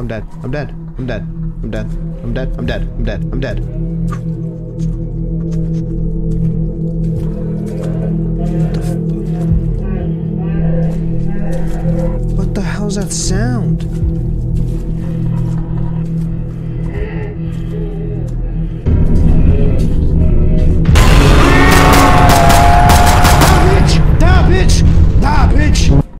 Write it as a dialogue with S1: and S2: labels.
S1: I'm dead. I'm dead. I'm dead. I'm dead. I'm dead. I'm dead. I'm dead. I'm dead. What the hell's that sound?